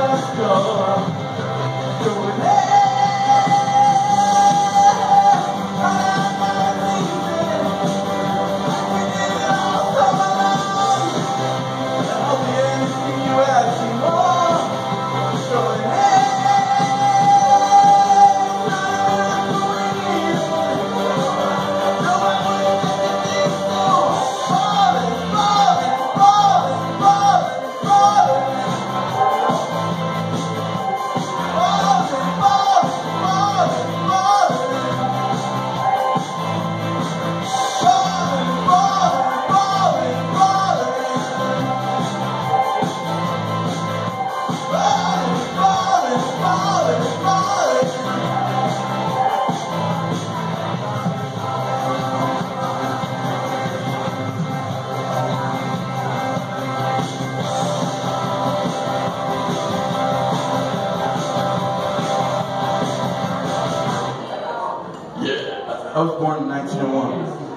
store. So I was born in 1901.